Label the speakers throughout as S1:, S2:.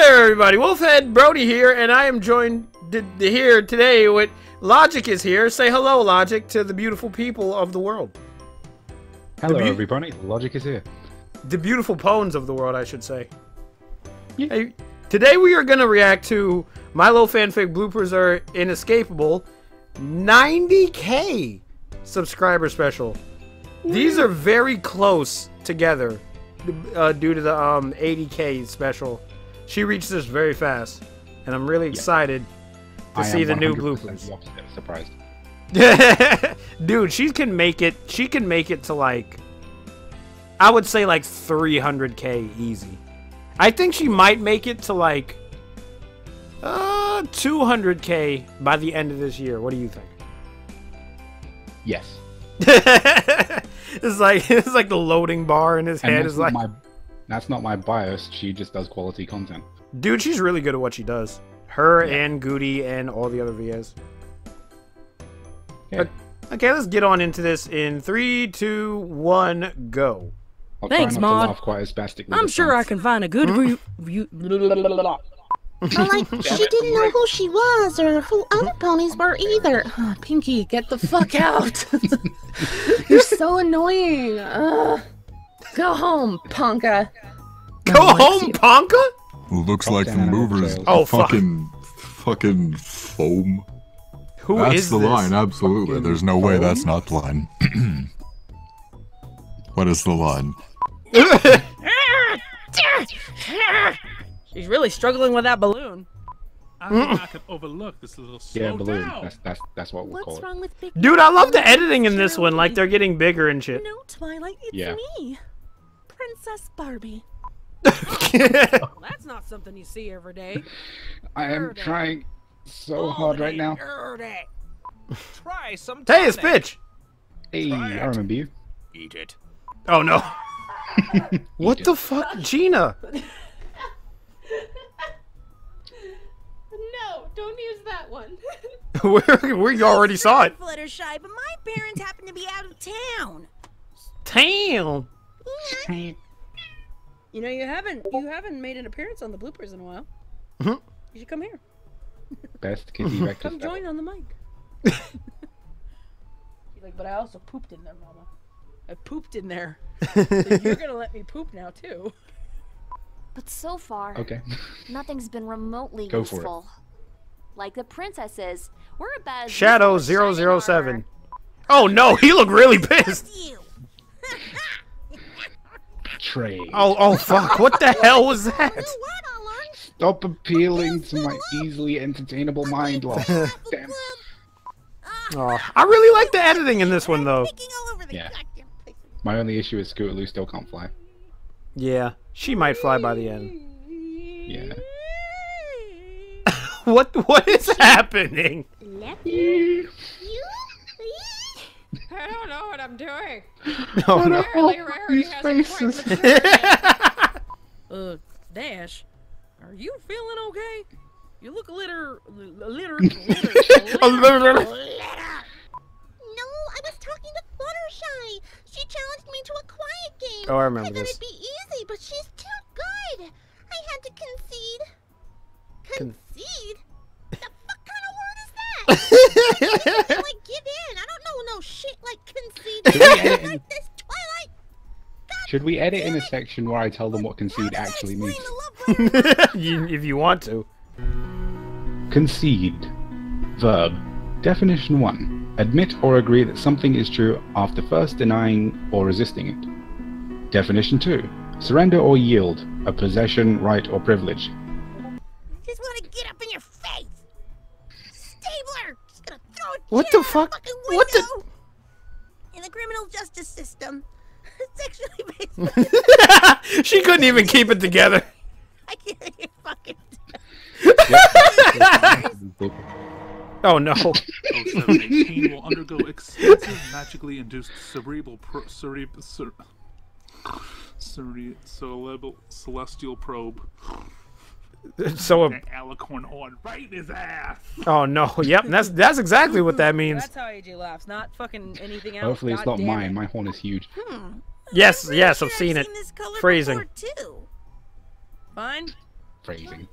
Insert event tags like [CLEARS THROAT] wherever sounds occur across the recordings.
S1: there, everybody. Wolfhead Brony here, and I am joined here today with Logic is here. Say hello, Logic, to the beautiful people of the world.
S2: Hello, everybody. Logic is here.
S1: The beautiful pawns of the world, I should say. Yeah. Hey, today we are going to react to My Little fanfic bloopers are inescapable 90k subscriber special. These are very close together uh, due to the um, 80k special. She reached this very fast, and I'm really excited to
S2: I
S1: see the new bloopers.
S2: Surprised. [LAUGHS]
S1: Dude, she can make it. She can make it to like, I would say like 300k easy. I think she might make it to like, uh, 200k by the end of this year. What do you think?
S2: Yes. [LAUGHS]
S1: it's like [LAUGHS] it's like the loading bar in his and head is like.
S2: My, that's not my bias. She just does quality content.
S1: Dude, she's really good at what she does. Her yeah. and Goody and all the other VAs. Yeah. Okay, let's get on into this in three, two, one, go.
S3: I'll Thanks, Mod. I'm sure I can find a good hmm? view. view
S4: like, [LAUGHS] she didn't know who she was or who other ponies were either.
S3: Oh, Pinkie, get the fuck [LAUGHS] out. [LAUGHS] You're so annoying. Ugh. Go home, Ponka.
S1: Go home, Ponka?
S5: Looks like the movers. Oh, fucking, fucking foam.
S1: Who
S5: that's
S1: is
S5: the
S1: this?
S5: line, absolutely.
S1: Fucking
S5: There's no foam? way that's not the line. [CLEARS THROAT] what is the line? [LAUGHS]
S3: She's really struggling with that balloon.
S6: I think I can overlook this little slow
S2: Yeah, balloon. Down. That's that's that's what we'll
S4: What's
S2: call it.
S4: wrong with Big
S1: Dude, I love the editing in this one. Like they're getting bigger and shit.
S4: No, Twilight, it's
S2: yeah.
S4: me, Princess Barbie.
S3: well, that's not something you see every day.
S2: I am trying so hard right now.
S6: Try some.
S1: Hey, it's Pitch.
S2: Hey, I remember you.
S6: Eat it.
S1: Oh no. [LAUGHS] what the fuck, [LAUGHS] Gina?
S4: No, don't use that one. [LAUGHS]
S1: we we already saw it.
S4: Fluttershy, but my parents happen to be out of town.
S1: Town.
S3: You know, you haven't you haven't made an appearance on the bloopers in a while.
S1: Mm-hmm.
S3: You should come here.
S2: Best [LAUGHS] kitty rectus.
S3: Come join on the mic. [LAUGHS] like, but I also pooped in there, Mama. I pooped in there. [LAUGHS] so you're gonna let me poop now too.
S7: But so far,
S2: okay,
S7: nothing's been remotely
S2: Go
S7: useful. Like the princesses, we're about
S1: Shadow 007. Oh no, he looked really pissed.
S2: Trade.
S1: Oh, oh fuck! What the [LAUGHS] hell was that?
S2: Stop appealing to my easily entertainable mind, love. Damn.
S1: Oh, I really like the editing in this one, though.
S2: Yeah. My only issue is Scootaloo still can't fly.
S1: Yeah, she might fly by the end.
S2: Yeah. [LAUGHS]
S1: what what is happening?
S3: I don't know what I'm doing. [LAUGHS]
S1: No, no.
S3: These faces. [LAUGHS] uh, Dash, are you feeling okay? You look a little, a little, a. [LAUGHS]
S4: No, I was talking to Fluttershy. She challenged me to a quiet game.
S1: Oh, I remember
S4: I
S1: this.
S4: it'd concede. like this Twilight. God
S2: Should we edit in a section where I tell them what concede actually means? [LAUGHS]
S1: you, if you want to.
S2: Concede. Verb. Definition 1. Admit or agree that something is true after first denying or resisting it. Definition 2. Surrender or yield, a possession, right, or privilege.
S4: Just want to get up in your face. Stabler! Just gonna throw it
S1: What the fuck? What the?
S4: In the criminal justice system, [LAUGHS] sexually based. [LAUGHS]
S1: she couldn't even keep it together.
S4: I can't even fucking. [LAUGHS]
S1: oh no.
S6: 0718 will undergo extensive magically induced cerebral pro- cerebral cere- cere- cerebral celestial probe. [LAUGHS]
S1: So a
S6: alicorn horn right in his ass.
S1: Oh no! Yep, that's that's exactly what that means.
S3: That's how AJ laughs, not fucking anything else.
S2: Hopefully it's
S3: God
S2: not mine.
S3: it.
S2: My horn is huge.
S4: Hmm.
S1: Yes,
S4: I'm
S1: yes,
S4: sure
S1: I've seen it.
S4: this color
S1: Phrasing.
S4: too.
S3: Fine.
S2: Phrasing.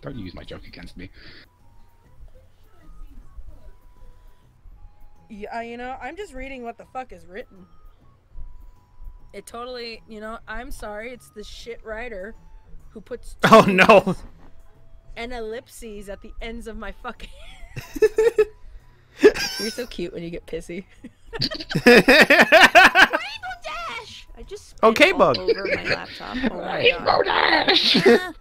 S2: Don't use my joke against me.
S3: Yeah, you know, I'm just reading what the fuck is written. It totally, you know, I'm sorry, it's the shit writer who puts [LAUGHS]
S1: Oh no. [LAUGHS]
S3: and ellipses at the ends of my fucking. [LAUGHS] You're so cute when you get pissy.
S4: Rainbow Dash!
S3: I just
S1: Okay,
S3: spit
S1: bug.
S3: over my laptop. Oh my God.
S4: Uh,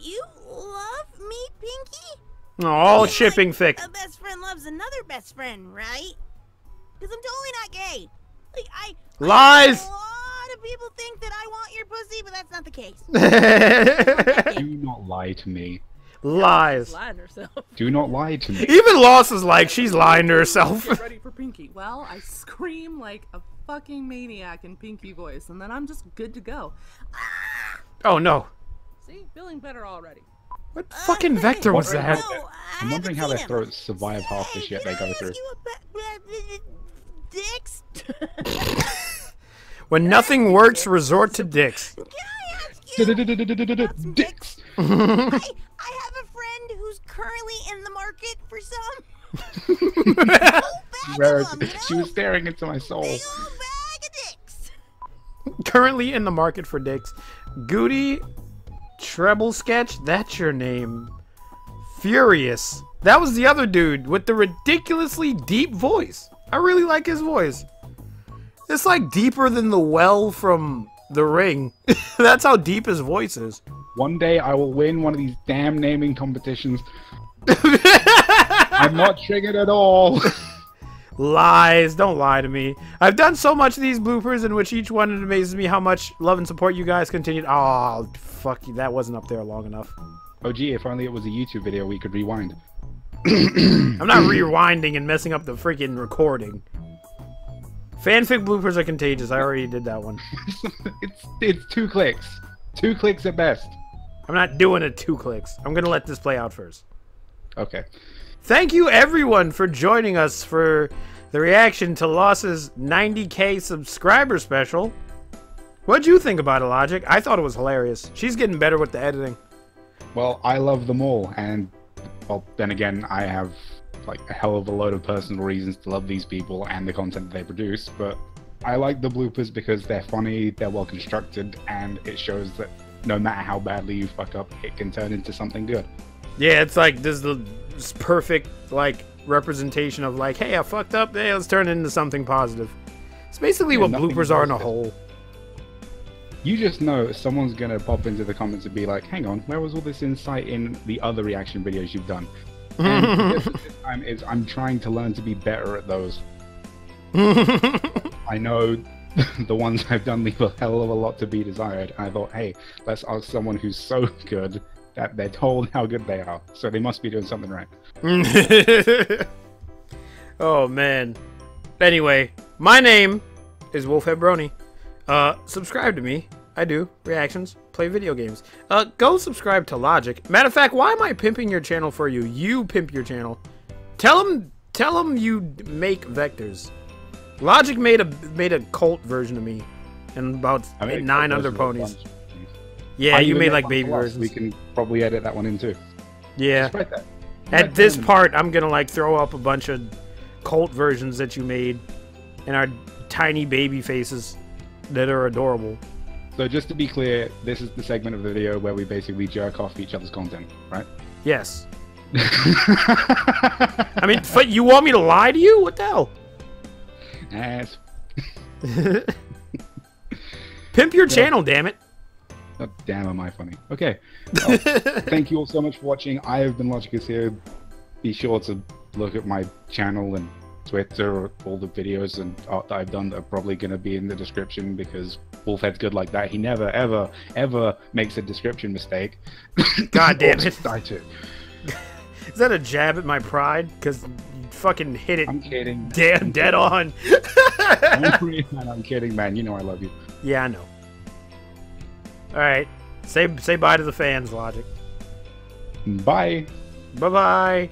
S4: you love me, Pinkie?
S1: All shipping thick.
S4: A best friend loves another best friend, right? Because I'm totally not gay. Like, I.
S1: Lies.
S4: A lot of people think that I want your pussy, but that's not the case. [LAUGHS]
S2: Do not lie to me.
S1: Lies.
S3: Lying to herself.
S2: Do not lie to me.
S1: Even Loss is like she's lying to herself.
S8: Get ready for Pinkie. Well, I scream like a fucking maniac in Pinkie voice, and then I'm just good to go. Ah!
S1: oh no.
S8: See, feeling better already.
S1: What fucking vector was that?
S4: No, I
S2: I'm wondering how
S4: haven't
S2: their throats survive half the shit they go through.
S4: Uh, uh, uh, dicks? [LAUGHS] [LAUGHS]
S1: When nothing works, resort to dicks.
S4: Can I ask you about some
S2: Dicks.
S4: I, I have a friend who's currently in the market for some. [LAUGHS] Whole bag
S2: Rare-
S4: of 'em, you
S2: She was staring into my soul.
S4: Big old bag of dicks.
S1: Currently in the market for dicks. Goody Treble Sketch, that's your name. Furious. That was the other dude with the ridiculously deep voice. I really like his voice. It's like deeper than the well from The Ring. [LAUGHS] that's how deep his voice is.
S2: One day I will win one of these damn naming competitions. [LAUGHS] I'm not triggered at all. [LAUGHS]
S1: Lies. Don't lie to me. I've done so much of these bloopers in which each one it amazes me how much love and support you guys continued. Oh, fuck you. That wasn't up there long enough.
S2: Oh gee, if only it was a YouTube video we could rewind. [CLEARS THROAT]
S1: I'm not rewinding and messing up the freaking recording. Fanfic bloopers are contagious. I already did that one. [LAUGHS]
S2: it's it's two clicks. Two clicks at best.
S1: I'm not doing it two clicks. I'm gonna let this play out first.
S2: Okay.
S1: Thank you everyone for joining us for the reaction to Loss's 90k subscriber special. What'd you think about it, Logic? I thought it was hilarious. She's getting better with the editing.
S2: Well, I love them all, and well, then again, I have like a hell of a load of personal reasons to love these people and the content they produce. But I like the bloopers because they're funny, they're well constructed, and it shows that no matter how badly you fuck up, it can turn into something good.
S1: Yeah, it's like this is the perfect like representation of like, hey, I fucked up. Hey, let's turn it into something positive. It's basically
S2: Yeah,
S1: what bloopers are in a
S2: positive.
S1: whole.
S2: You just know someone's gonna pop into the comments and be like, "Hang on, where was all this insight in the other reaction videos you've done?" And the [LAUGHS] time is I'm trying to learn to be better at those. [LAUGHS] I know [LAUGHS] the ones I've done leave a hell of a lot to be desired. I thought, hey, let's ask someone who's so good that they're told how good they are. So they must be doing something right.
S1: oh man. Anyway, my name is Wolfhead Brony. Uh, subscribe to me. I do reactions, play video games. Uh, go subscribe to Logic. Matter of fact, why am I pimping your channel for you? You pimp your channel. Tell him, tell him you make vectors. Logic made a made a cult version of me, and about nine other
S2: versions of a
S1: ponies.
S2: bunch of things.
S1: Yeah,
S2: I
S1: you made like baby versions.
S2: We can probably edit that one in too.
S1: Yeah. At this part, I'm gonna like throw up a bunch of cult versions that you made, and our tiny baby faces that are adorable.
S2: So just to be clear, this is the segment of the video where we basically jerk off each other's content, right?
S1: Yes. [LAUGHS] I mean, you want me to lie to you? What the hell?
S2: Ass. [LAUGHS]
S1: Pimp your channel, damn it.
S2: God damn, am I funny? Okay. [LAUGHS] Well, thank you all so much for watching. I have been Logic is here. Be sure to look at my channel and Twitter. All the videos and art that I've done that are probably going to be in the description because Wolfhead's good like that. He never, ever, ever makes a description mistake. [LAUGHS]
S1: God damn it.
S2: I do. [LAUGHS]
S1: Is that a jab at my pride? Because you fucking hit it
S2: I'm kidding.
S1: dead, dead on.
S2: I'm, [LAUGHS] kidding, man. I'm kidding, man. You know I love you.
S1: yeah, I know. All right. Say say bye to the fans, Logic.
S2: Bye.
S1: Bye bye.